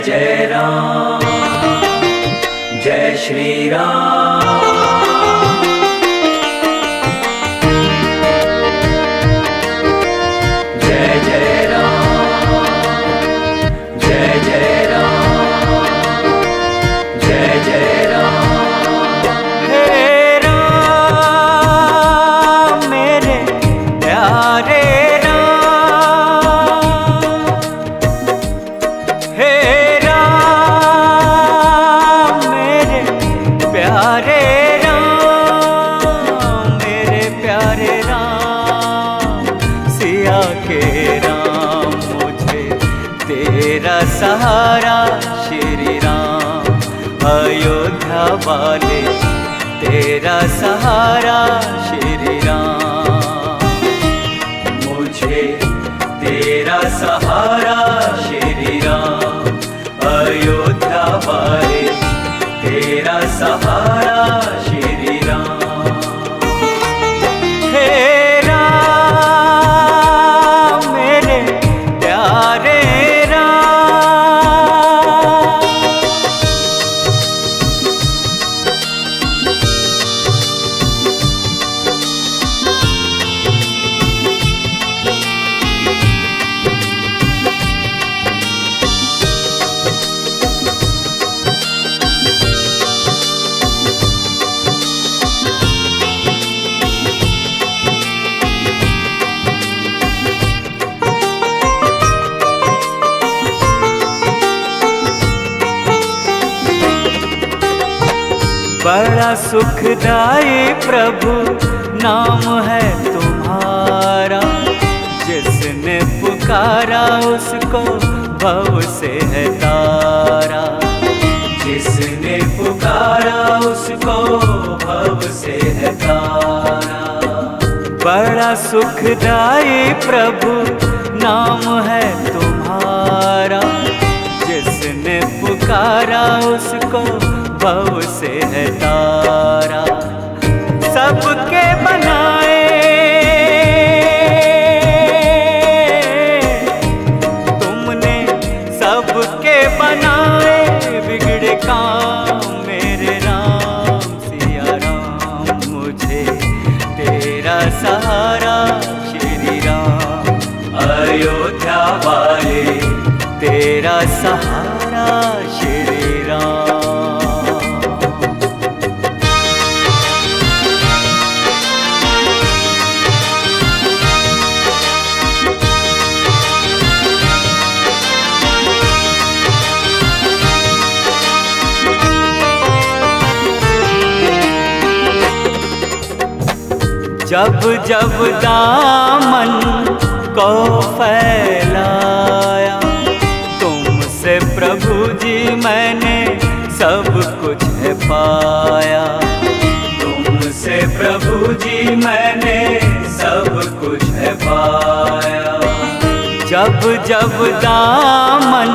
जय राम। जय श्री वाले तेरा सहारा बड़ा सुखदाई प्रभु, नाम है तुम्हारा। जिसने पुकारा उसको, भव से है तारा। जिसने पुकारा उसको, भव से है तारा। बड़ा सुखदाई प्रभु, नाम है तुम्हारा। जिसने पुकारा उसको सहारा श्री राम। अयोध्या वाले तेरा सहारा श्री राम। जब जब दामन को फैलाया, तुमसे प्रभु जी मैंने सब कुछ है पाया। तुमसे प्रभु जी मैंने सब कुछ है पाया। जब जब दामन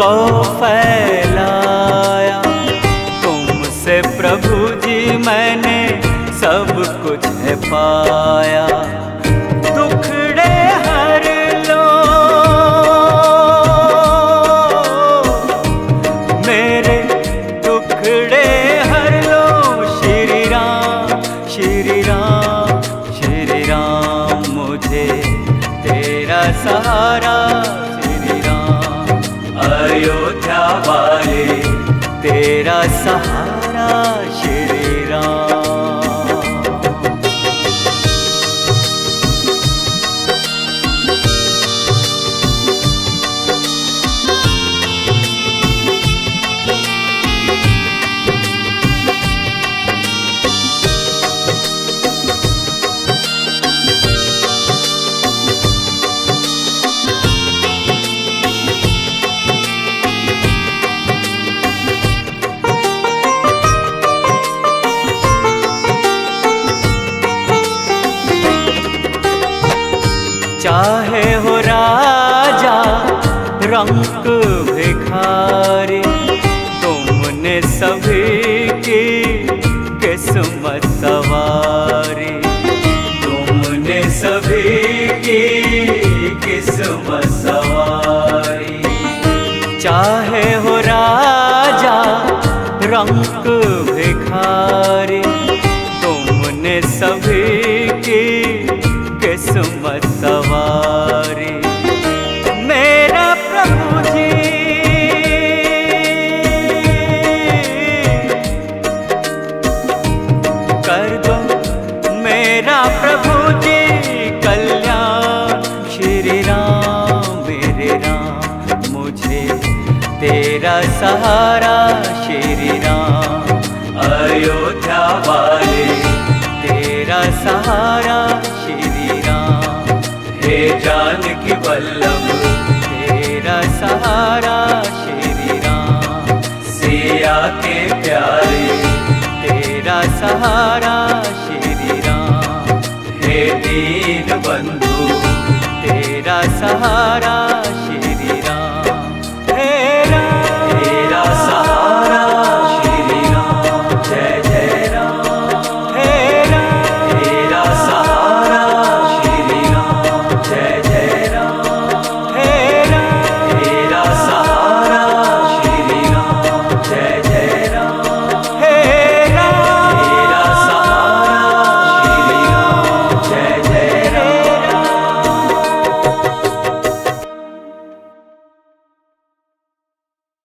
को फैलाया सहारा श्री राम अयोध्या वाले तेरा सहारा श्री राम। चाहे हो राजा, रंग भिखारी, तुमने सभी की किस्मत सवारी। तुमने सभी की किस्मत सवारी। चाहे हो राजा, रंग भिखारी, तुमने सभी की तेरा सहारा श्री राम अयोध्या वाले। तेरा सहारा श्री राम हे जानकी वल्लभ, तेरा सहारा श्री राम सिया के प्यारे। तेरा सहारा श्री राम हे दीन बंधु, तेरा सहारा